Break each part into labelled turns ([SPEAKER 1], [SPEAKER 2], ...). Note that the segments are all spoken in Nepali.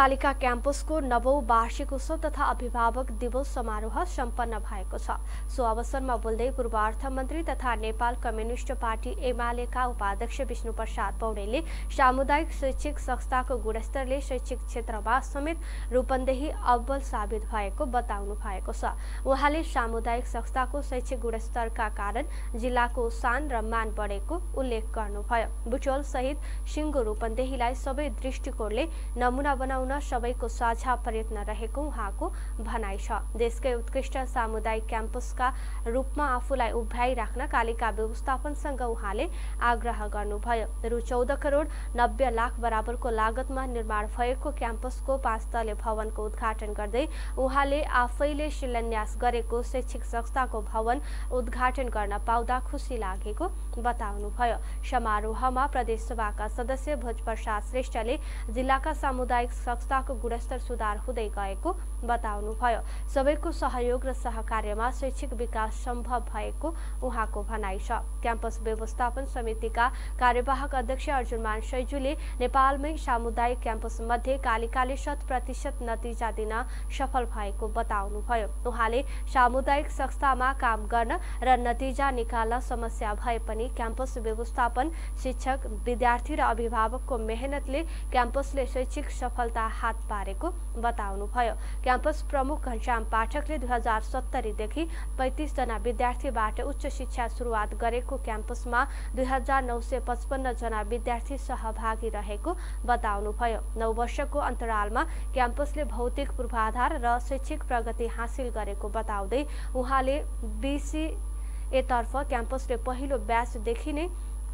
[SPEAKER 1] पालिका क्याम्पसको नवौं वार्षिक उत्सव तथा अभिभावक दिवस समारोह सम्पन्न भएको छ। सो अवसरमा बोल्दै पूर्व अर्थमन्त्री तथा नेपाल कम्युनिष्ट पार्टी एमालेका उपाध्यक्ष विष्णु प्रसाद पौडेलले सामुदायिक शैक्षिक संस्थाको गुणस्तरले शैक्षिक क्षेत्रमा समेत रूपन्देही अव्वल साबित भएको बताउनु भएको छ। उहाँले सामुदायिक संस्थाको शैक्षिक गुणस्तरका कारण जिल्लाको सान र मान बढेको उल्लेख गर्नुभयो। बुटोल सहित सिङ्गो रूपन्देहीलाई सबै दृष्टिकोणले नमुना बनाउन बनाउन सबैको साझा प्रयत्न रहेको उहाँको भनाइ छ। देशकै उत्कृष्ट सामुदायिक क्याम्पसका रूपमा आफूलाई उभ्याइराख्न कालिका व्यवस्थापनसँग उहाँले आग्रह गर्नुभयो। रु. चौध करोड नब्बे लाख बराबरको लागतमा निर्माण भएको क्याम्पसको पाँच तले भवनको उद्घाटन गर्दै उहाँले आफैले शिलान्यास गरेको शैक्षिक संस्थाको भवन उद्घाटन गर्न पाउँदा खुसी लागेको बताउनुभयो। समारोहमा प्रदेशसभाका सदस्य भोजप्रसाद श्रेष्ठले जिल्लाका सामुदायिक संस्थाको गुणस्तर सुधार हुँदै गएको बताउनुभयो। सबैको सहयोग र सहकार्यमा शैक्षिक विकास सम्भव भएको उहाँको भनाइ छ। क्याम्पस व्यवस्थापन समितिका कार्यवाहक अध्यक्ष अर्जुनमान सैजुले नेपालमै सामुदायिक क्याम्पस मध्ये कालिकाले शत प्रतिशत नतिजा दिन सफल भएको बताउनुभयो। उहाँले सामुदायिक संस्थामा काम गर्न र नतिजा निकाल्न समस्या भए पनि क्याम्पस व्यवस्थापन शिक्षक विद्यार्थी र अभिभावकको मेहनतले क्याम्पसले शैक्षिक सफलता हात पारेको बताउनुभयो। क्याम्पस प्रमुख घनश्याम पाठकले दुई हजार सत्तरीदेखि पैँतिसजना विद्यार्थीबाट उच्च शिक्षा सुरुवात गरेको क्याम्पसमा दुई हजार नौ सय पचपन्नजना विद्यार्थी सहभागी रहेको बताउनुभयो। नौ वर्षको अन्तरालमा क्याम्पसले भौतिक पूर्वाधार र शैक्षिक प्रगति हासिल गरेको बताउँदै उहाँले बिसिएतर्फ क्याम्पसले पहिलो ब्याचदेखि नै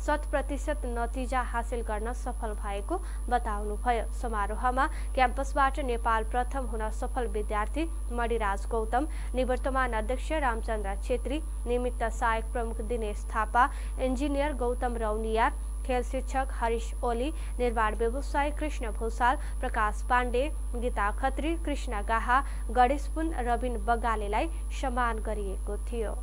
[SPEAKER 1] शत प्रतिशत नतिजा हासिल गर्न सफल भएको बताउनुभयो। समारोहमा क्याम्पसबाट नेपाल प्रथम हुन सफल विद्यार्थी मणिराज गौतम निवर्तमान अध्यक्ष रामचन्द्र छेत्री निमित्त सहायक प्रमुख दिनेश थापा इन्जिनियर गौतम रौनियार खेल शिक्षक हरिश ओली निर्माण व्यवसाय कृष्ण भूषाल प्रकाश पाण्डे गीता खत्री कृष्ण गाहा गणेशपुन रविन बगालेलाई सम्मान गरिएको थियो।